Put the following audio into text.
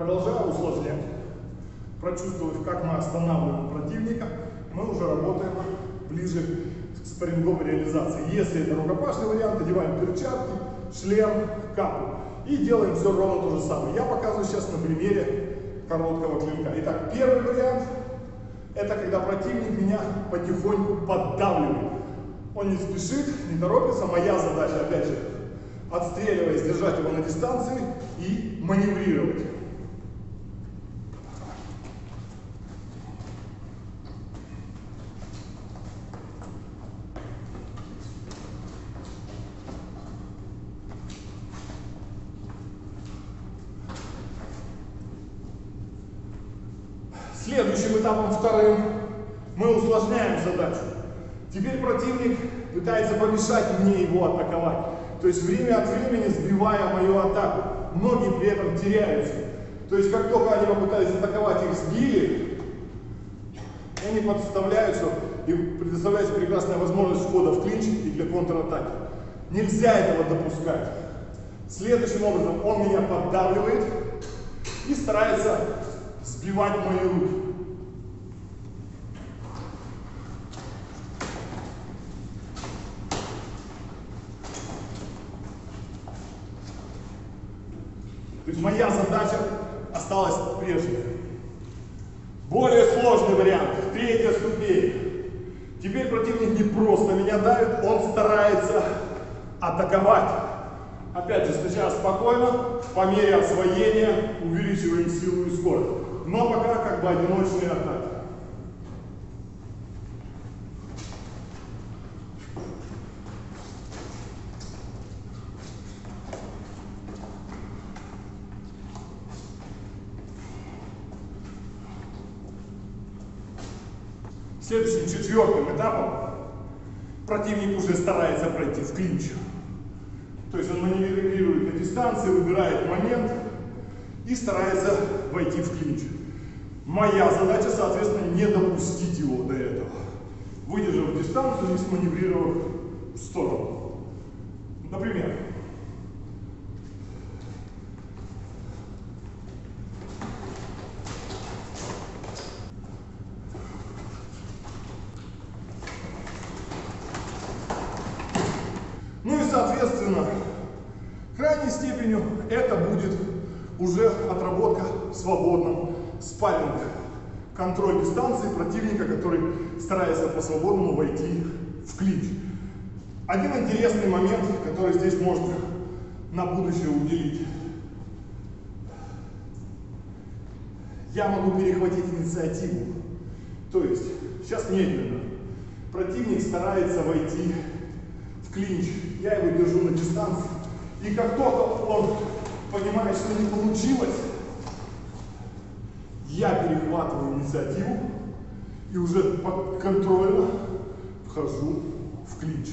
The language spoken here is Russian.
Продолжая усложнять, прочувствовав, как мы останавливаем противника, мы уже работаем ближе к спарринговой реализации. Если это рукопашный вариант, одеваем перчатки, шлем, капу. И делаем все ровно то же самое. Я показываю сейчас на примере короткого клинка. Итак, первый вариант – это когда противник меня потихоньку поддавливает. Он не спешит, не торопится. Моя задача, опять же, отстреливаясь, держать его на дистанции и маневрировать. Следующим этапом, вторым, мы усложняем задачу. Теперь противник пытается помешать мне его атаковать. То есть время от времени сбивая мою атаку. Многие при этом теряются. То есть как только они попытались атаковать, их сбили, они подставляются и предоставляется прекрасная возможность входа в клинч и для контратаки. Нельзя этого допускать. Следующим образом он меня поддавливает и старается сбивать мои руки. То есть моя задача осталась прежней. Более сложный вариант, третья ступень. Теперь противник не просто меня давит, он старается атаковать. Опять же, сначала спокойно, по мере освоения увеличиваем силу и скорость. Но пока как бы одиночные атаки. Следующим четвертым этапом противник уже старается пройти в клинч. То есть он маневрирует на дистанции, выбирает момент и старается войти в клинч. Моя задача, соответственно, не допустить его до этого. Выдержав дистанцию и сманеврировав в сторону. Например, Ну и, соответственно, крайней степенью это будет уже отработка в свободном спарринге. Контроль дистанции противника, который старается по-свободному войти в клинч. Один интересный момент, который здесь можно на будущее уделить. Я могу перехватить инициативу. То есть, сейчас медленно. Противник старается войти в клинч. Я его держу на дистанции. И как только он понимает, что не получилось, я перехватываю инициативу и уже под контролем вхожу в клинч.